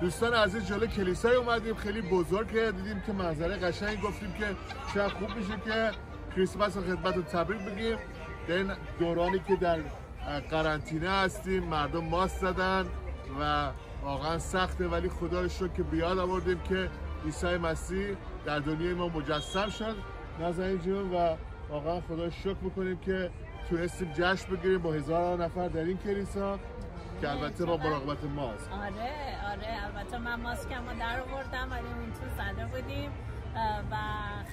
دوستان عزیز جلو کلیسای اومدیم. خیلی بزرگه دیدیم که منظره قشنگ. گفتیم که چه خوب میشه که کریسمس رو تبریک بگیم. در دورانی که در قرنطینه هستیم مردم ماست زدن و واقعا سخته. ولی خدا رو که بیاد آوردیم که عیسی مسیح در دنیای ما مجسم شد. نازنین جون و واقعا خدا شکر می‌کنیم که تونستیم جشن بگیریم با هزار نفر در این کلیسا. که البته با مراقبت ماست. آره آره البته من ماسکم رو در آوردم ولی اون تو زده بودیم. و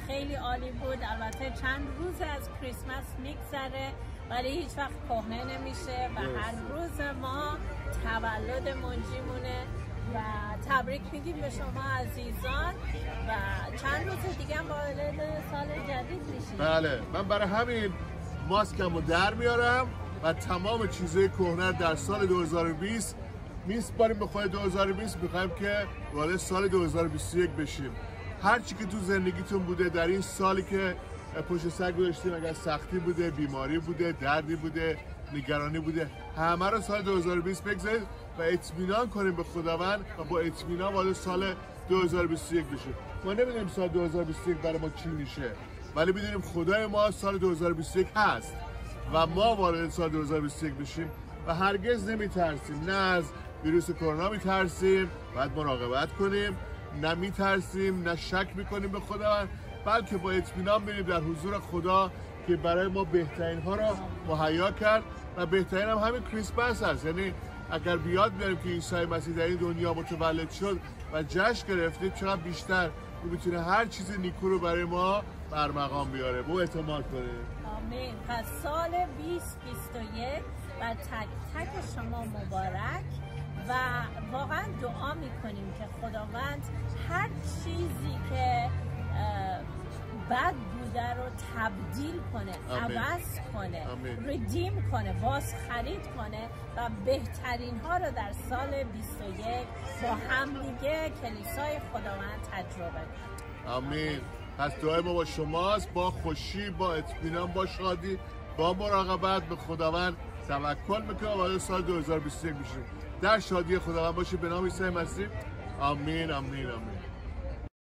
خیلی عالی بود. البته چند روز از کریسمس میگذره ولی هیچ وقت کهنه نمیشه و هر روز ما تولد منجیمونه. و تبریک میگیم به شما عزیزان. و چند روز دیگه هم سال جدید میشیم. بله من برای همین ماسکم رو در میارم. و تمام چیزهای کهنه در سال 2020 میسپاریم به خود 2020 می‌خوایم که وارد سال 2021 بشیم. هر چی که تو زندگیتون بوده در این سالی که پشت سر گذاشتیم اگر سختی بوده بیماری بوده دردی بوده نگرانی بوده همه رو سال 2020 بگذارید و اطمینان کنیم به خداوند و با اطمینان وارد سال 2021 بشیم. ما نمی‌دونیم سال 2021 برای ما چی میشه ولی بدونیم خدای ما سال 2021 هست. و ما وارد سال 2021 بشیم و هرگز نمیترسیم. نه از ویروس کرونا میترسیم باید مراقبت کنیم نه میترسیم نه شک می‌کنیم به خداوند بلکه با اطمینان بریم در حضور خدا که برای ما بهترین ها را مهیا کرد و بهترین هم همین کریسمس هست یعنی اگر بیاد بیاریم که عیسی مسیح در این دنیا متولد شد و جشن گرفتیم چقدر بیشتر او می‌تونه هر چیز نیکو رو برای ما برمقام بیاره بو اعتماد کنیم آمین پس سال 2021 و تک تک شما مبارک و واقعا دعا می‌کنیم که خداوند هر چیزی که بد بوده رو تبدیل کنه آمین. عوض کنه آمین. ردیم کنه باز خرید کنه و بهترین ها رو در سال 21 با همدیگه کلیسای خداوند تجربه آمین. پس دعای ما با شماست. با خوشی با اطمینان با شادی با مراقبت. به خداوند توکل می‌کنم و سال 2021 میشیم. در شادی خداوند باشید به نام عیسی مسیح. آمین آمین آمین.